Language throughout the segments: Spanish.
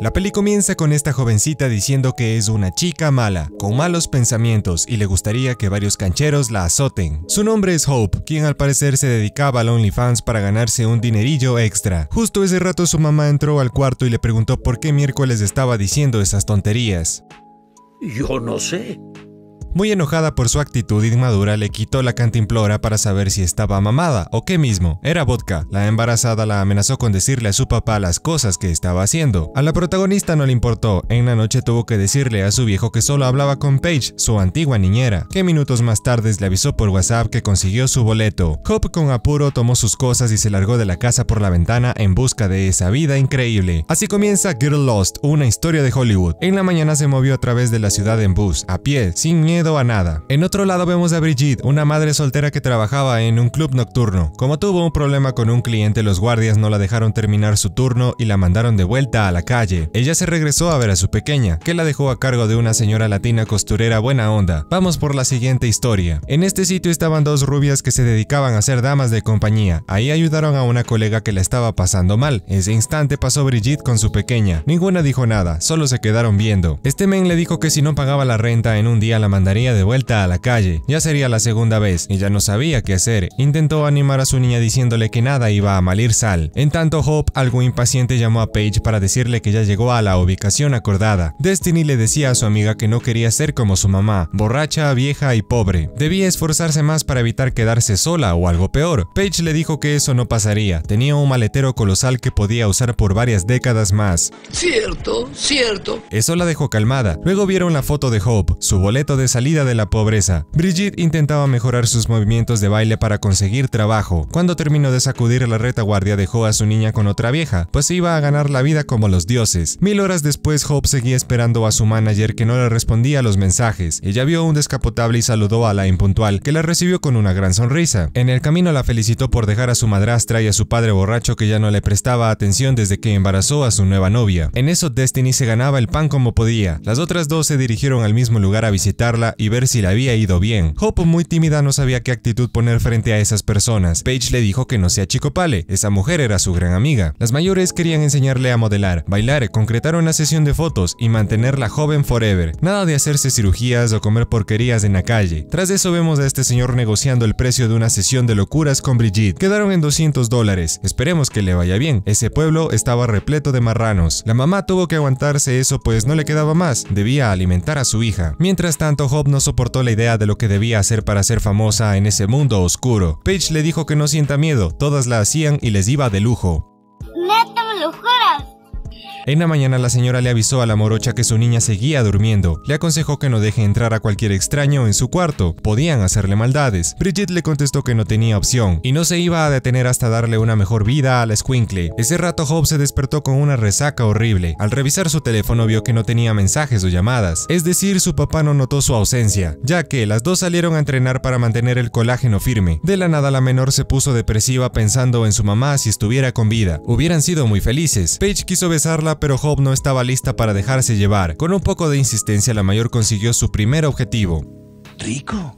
La peli comienza con esta jovencita diciendo que es una chica mala, con malos pensamientos y le gustaría que varios cancheros la azoten. Su nombre es Hope, quien al parecer se dedicaba al OnlyFans para ganarse un dinerillo extra. Justo ese rato su mamá entró al cuarto y le preguntó por qué miércoles estaba diciendo esas tonterías. Yo no sé. Muy enojada por su actitud inmadura, le quitó la cantimplora para saber si estaba mamada o qué mismo. Era vodka. La embarazada la amenazó con decirle a su papá las cosas que estaba haciendo. A la protagonista no le importó. En la noche tuvo que decirle a su viejo que solo hablaba con Paige, su antigua niñera, que minutos más tarde le avisó por WhatsApp que consiguió su boleto. Hope con apuro tomó sus cosas y se largó de la casa por la ventana en busca de esa vida increíble. Así comienza Girl Lost, una historia de Hollywood. En la mañana se movió a través de la ciudad en bus, a pie, sin miedo a nada. En otro lado vemos a Brigitte, una madre soltera que trabajaba en un club nocturno. Como tuvo un problema con un cliente, los guardias no la dejaron terminar su turno y la mandaron de vuelta a la calle. Ella se regresó a ver a su pequeña, que la dejó a cargo de una señora latina costurera buena onda. Vamos por la siguiente historia. En este sitio estaban dos rubias que se dedicaban a ser damas de compañía. Ahí ayudaron a una colega que la estaba pasando mal. Ese instante pasó Brigitte con su pequeña. Ninguna dijo nada, solo se quedaron viendo. Este men le dijo que si no pagaba la renta en un día la mandaría de vuelta a la calle. Ya sería la segunda vez y ya no sabía qué hacer. Intentó animar a su niña diciéndole que nada iba a malir sal. En tanto, Hope, algo impaciente, llamó a Paige para decirle que ya llegó a la ubicación acordada. Destiny le decía a su amiga que no quería ser como su mamá, borracha, vieja y pobre. Debía esforzarse más para evitar quedarse sola o algo peor. Paige le dijo que eso no pasaría. Tenía un maletero colosal que podía usar por varias décadas más. Cierto, cierto. Eso la dejó calmada. Luego vieron la foto de Hope, su boleto de salida de la pobreza. Brigitte intentaba mejorar sus movimientos de baile para conseguir trabajo. Cuando terminó de sacudir la retaguardia dejó a su niña con otra vieja, pues iba a ganar la vida como los dioses. Mil horas después Hope seguía esperando a su manager que no le respondía a los mensajes. Ella vio un descapotable y saludó a la impuntual, que la recibió con una gran sonrisa. En el camino la felicitó por dejar a su madrastra y a su padre borracho que ya no le prestaba atención desde que embarazó a su nueva novia. En eso Destiny se ganaba el pan como podía. Las otras dos se dirigieron al mismo lugar a visitarla y ver si le había ido bien. Hope, muy tímida, no sabía qué actitud poner frente a esas personas. Paige le dijo que no se achicopale, esa mujer era su gran amiga. Las mayores querían enseñarle a modelar, bailar, concretar una sesión de fotos y mantenerla joven forever. Nada de hacerse cirugías o comer porquerías en la calle. Tras eso vemos a este señor negociando el precio de una sesión de locuras con Brigitte. Quedaron en 200 dólares. Esperemos que le vaya bien. Ese pueblo estaba repleto de marranos. La mamá tuvo que aguantarse eso pues no le quedaba más. Debía alimentar a su hija. Mientras tanto, Hope no soportó la idea de lo que debía hacer para ser famosa en ese mundo oscuro. Paige le dijo que no sienta miedo, todas la hacían y les iba de lujo. En la mañana la señora le avisó a la morocha que su niña seguía durmiendo. Le aconsejó que no deje entrar a cualquier extraño en su cuarto, podían hacerle maldades. Bridget le contestó que no tenía opción y no se iba a detener hasta darle una mejor vida a la squinkle. Ese rato Hope se despertó con una resaca horrible. Al revisar su teléfono vio que no tenía mensajes o llamadas, es decir, su papá no notó su ausencia, ya que las dos salieron a entrenar para mantener el colágeno firme. De la nada la menor se puso depresiva pensando en su mamá si estuviera con vida. Hubieran sido muy felices. Paige quiso besarla pero Hope no estaba lista para dejarse llevar. Con un poco de insistencia, la mayor consiguió su primer objetivo. Rico.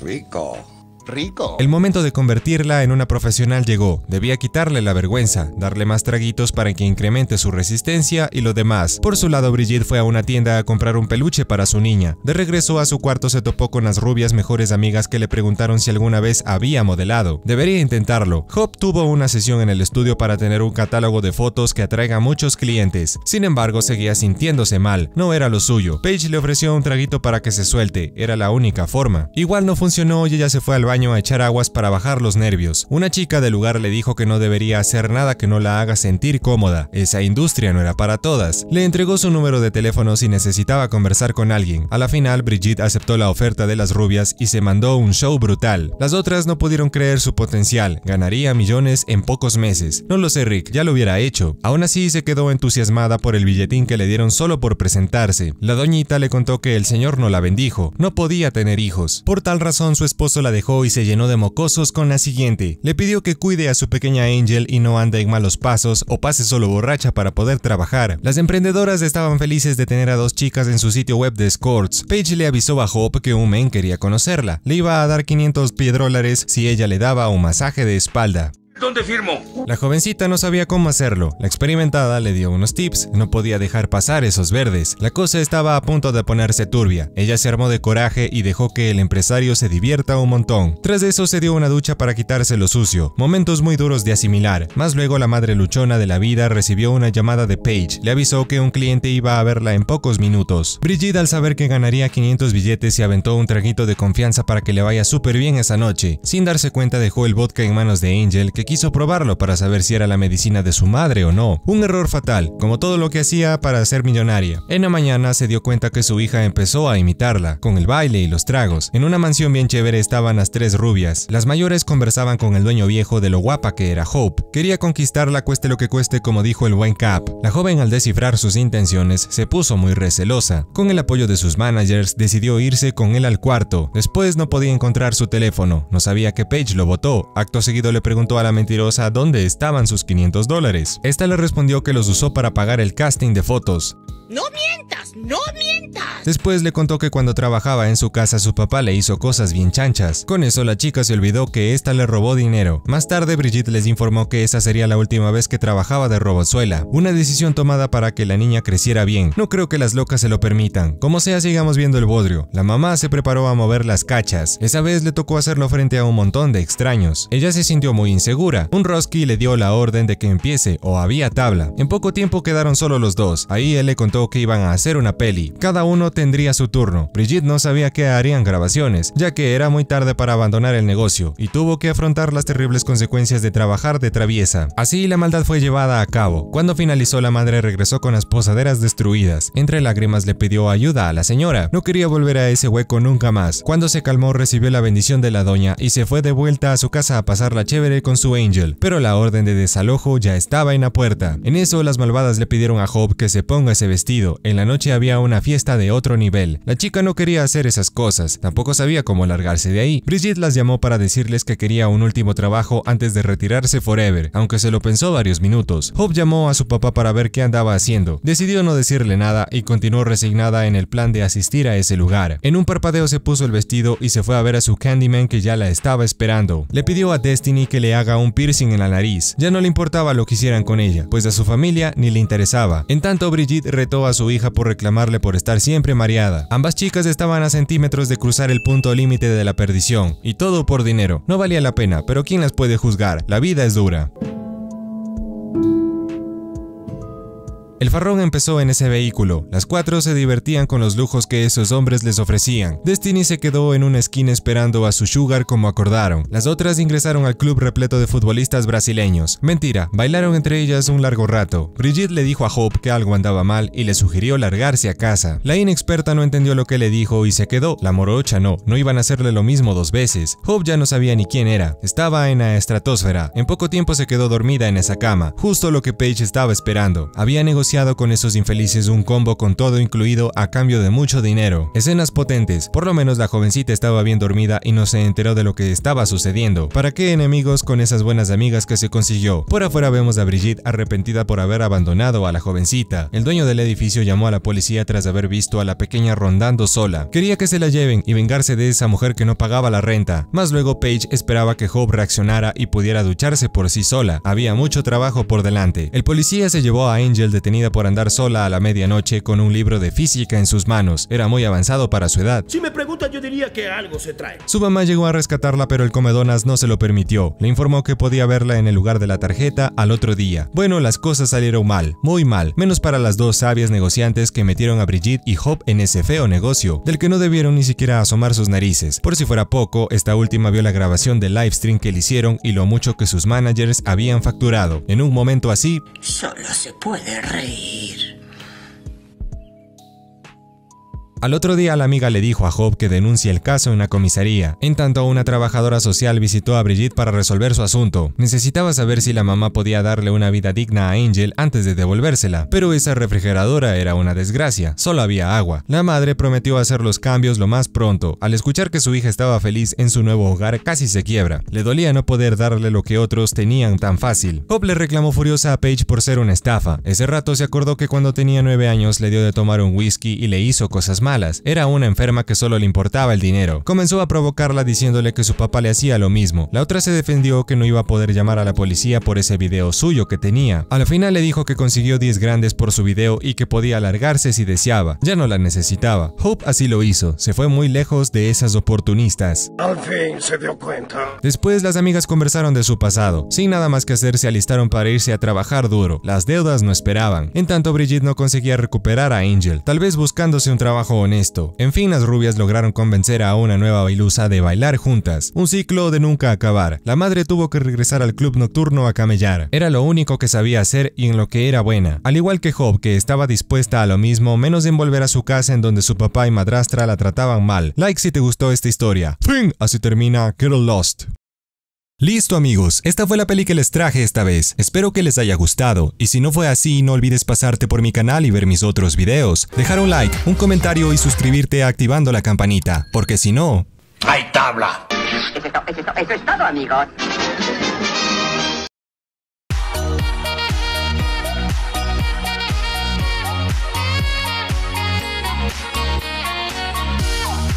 Rico. Rico. El momento de convertirla en una profesional llegó. Debía quitarle la vergüenza, darle más traguitos para que incremente su resistencia y lo demás. Por su lado, Brigitte fue a una tienda a comprar un peluche para su niña. De regreso a su cuarto se topó con las rubias mejores amigas que le preguntaron si alguna vez había modelado. Debería intentarlo. Hope tuvo una sesión en el estudio para tener un catálogo de fotos que atraiga a muchos clientes. Sin embargo, seguía sintiéndose mal. No era lo suyo. Paige le ofreció un traguito para que se suelte. Era la única forma. Igual no funcionó y ella se fue al a echar aguas para bajar los nervios. Una chica del lugar le dijo que no debería hacer nada que no la haga sentir cómoda. Esa industria no era para todas. Le entregó su número de teléfono si necesitaba conversar con alguien. A la final, Brigitte aceptó la oferta de las rubias y se mandó un show brutal. Las otras no pudieron creer su potencial. Ganaría millones en pocos meses. No lo sé, Rick, ya lo hubiera hecho. Aún así, se quedó entusiasmada por el billetín que le dieron solo por presentarse. La doñita le contó que el señor no la bendijo. No podía tener hijos. Por tal razón, su esposo la dejó y se llenó de mocosos con la siguiente. Le pidió que cuide a su pequeña Angel y no ande en malos pasos o pase solo borracha para poder trabajar. Las emprendedoras estaban felices de tener a dos chicas en su sitio web de escorts. Paige le avisó a Hope que un men quería conocerla. Le iba a dar 500 piedrólares si ella le daba un masaje de espalda. ¿Dónde firmo? La jovencita no sabía cómo hacerlo. La experimentada le dio unos tips. No podía dejar pasar esos verdes. La cosa estaba a punto de ponerse turbia. Ella se armó de coraje y dejó que el empresario se divierta un montón. Tras eso se dio una ducha para quitarse lo sucio. Momentos muy duros de asimilar. Más luego la madre luchona de la vida recibió una llamada de Paige. Le avisó que un cliente iba a verla en pocos minutos. Brigitte al saber que ganaría 500 billetes se aventó un traguito de confianza para que le vaya súper bien esa noche. Sin darse cuenta dejó el vodka en manos de Angel que quiso probarlo para saber si era la medicina de su madre o no. Un error fatal, como todo lo que hacía para ser millonaria. En la mañana se dio cuenta que su hija empezó a imitarla, con el baile y los tragos. En una mansión bien chévere estaban las tres rubias. Las mayores conversaban con el dueño viejo de lo guapa que era Hope. Quería conquistarla cueste lo que cueste como dijo el buen Cap. La joven al descifrar sus intenciones se puso muy recelosa. Con el apoyo de sus managers decidió irse con él al cuarto. Después no podía encontrar su teléfono, no sabía que Paige lo votó. Acto seguido le preguntó a la mentirosa dónde estaban sus 500 dólares. Esta le respondió que los usó para pagar el casting de fotos. ¡No mientas! ¡No mientas! Después le contó que cuando trabajaba en su casa su papá le hizo cosas bien chanchas. Con eso la chica se olvidó que ésta le robó dinero. Más tarde Brigitte les informó que esa sería la última vez que trabajaba de robozuela. Una decisión tomada para que la niña creciera bien. No creo que las locas se lo permitan. Como sea sigamos viendo el bodrio. La mamá se preparó a mover las cachas. Esa vez le tocó hacerlo frente a un montón de extraños. Ella se sintió muy insegura. Un Roski le dio la orden de que empiece o había tabla. En poco tiempo quedaron solo los dos. Ahí él le contó que iban a hacer una peli. Cada uno tendría su turno. Brigitte no sabía que harían grabaciones, ya que era muy tarde para abandonar el negocio y tuvo que afrontar las terribles consecuencias de trabajar de traviesa. Así la maldad fue llevada a cabo. Cuando finalizó la madre regresó con las posaderas destruidas. Entre lágrimas le pidió ayuda a la señora. No quería volver a ese hueco nunca más. Cuando se calmó recibió la bendición de la doña y se fue de vuelta a su casa a pasar la chévere con su Angel. Pero la orden de desalojo ya estaba en la puerta. En eso las malvadas le pidieron a Hope que se ponga ese vestido. En la noche había una fiesta de otro nivel. La chica no quería hacer esas cosas, tampoco sabía cómo largarse de ahí. Brigitte las llamó para decirles que quería un último trabajo antes de retirarse forever, aunque se lo pensó varios minutos. Hope llamó a su papá para ver qué andaba haciendo. Decidió no decirle nada y continuó resignada en el plan de asistir a ese lugar. En un parpadeo se puso el vestido y se fue a ver a su Candyman que ya la estaba esperando. Le pidió a Destiny que le haga un piercing en la nariz. Ya no le importaba lo que hicieran con ella, pues a su familia ni le interesaba. En tanto, Brigitte a su hija por reclamarle por estar siempre mareada. Ambas chicas estaban a centímetros de cruzar el punto límite de la perdición, y todo por dinero. No valía la pena, pero ¿quién las puede juzgar? La vida es dura. El farrón empezó en ese vehículo. Las cuatro se divertían con los lujos que esos hombres les ofrecían. Destiny se quedó en una esquina esperando a su sugar como acordaron. Las otras ingresaron al club repleto de futbolistas brasileños. Mentira, bailaron entre ellas un largo rato. Brigitte le dijo a Hope que algo andaba mal y le sugirió largarse a casa. La inexperta no entendió lo que le dijo y se quedó. La morocha no, no iban a hacerle lo mismo dos veces. Hope ya no sabía ni quién era. Estaba en la estratosfera. En poco tiempo se quedó dormida en esa cama, justo lo que Paige estaba esperando. Había negociado con esos infelices un combo con todo incluido a cambio de mucho dinero. Escenas potentes, por lo menos la jovencita estaba bien dormida y no se enteró de lo que estaba sucediendo. ¿Para qué enemigos con esas buenas amigas que se consiguió? Por afuera vemos a Brigitte arrepentida por haber abandonado a la jovencita. El dueño del edificio llamó a la policía tras haber visto a la pequeña rondando sola. Quería que se la lleven y vengarse de esa mujer que no pagaba la renta. Más luego Paige esperaba que Hope reaccionara y pudiera ducharse por sí sola. Había mucho trabajo por delante. El policía se llevó a Angel detenida por andar sola a la medianoche con un libro de física en sus manos. Era muy avanzado para su edad. Si me preguntan, yo diría que algo se trae. Su mamá llegó a rescatarla, pero el comedonas no se lo permitió. Le informó que podía verla en el lugar de la tarjeta al otro día. Bueno, las cosas salieron mal, muy mal, menos para las dos sabias negociantes que metieron a Brigitte y Hope en ese feo negocio, del que no debieron ni siquiera asomar sus narices. Por si fuera poco, esta última vio la grabación del livestream que le hicieron y lo mucho que sus managers habían facturado. En un momento así, Solo se puede reír. sair. Al otro día la amiga le dijo a Job que denuncie el caso en la comisaría. En tanto, una trabajadora social visitó a Brigitte para resolver su asunto. Necesitaba saber si la mamá podía darle una vida digna a Angel antes de devolvérsela, pero esa refrigeradora era una desgracia, solo había agua. La madre prometió hacer los cambios lo más pronto. Al escuchar que su hija estaba feliz en su nuevo hogar, casi se quiebra. Le dolía no poder darle lo que otros tenían tan fácil. Job le reclamó furiosa a Paige por ser una estafa. Ese rato se acordó que cuando tenía 9 años le dio de tomar un whisky y le hizo cosas malas malas, era una enferma que solo le importaba el dinero. Comenzó a provocarla diciéndole que su papá le hacía lo mismo. La otra se defendió que no iba a poder llamar a la policía por ese video suyo que tenía. Al final le dijo que consiguió 10 grandes por su video y que podía alargarse si deseaba. Ya no la necesitaba. Hope así lo hizo. Se fue muy lejos de esas oportunistas. Al fin se dio cuenta. Después las amigas conversaron de su pasado. Sin nada más que hacer se alistaron para irse a trabajar duro. Las deudas no esperaban. En tanto Brigitte no conseguía recuperar a Angel, tal vez buscándose un trabajo honesto. En fin, las rubias lograron convencer a una nueva bailusa de bailar juntas. Un ciclo de nunca acabar. La madre tuvo que regresar al club nocturno a camellar. Era lo único que sabía hacer y en lo que era buena. Al igual que Job, que estaba dispuesta a lo mismo, menos de envolver a su casa en donde su papá y madrastra la trataban mal. Like si te gustó esta historia. Fin. Así termina Get Lost. Listo amigos, esta fue la peli que les traje esta vez, espero que les haya gustado, y si no fue así no olvides pasarte por mi canal y ver mis otros videos, dejar un like, un comentario y suscribirte activando la campanita, porque si no... ¡Hay tabla! Eso es todo, eso es todo, eso es todo amigos.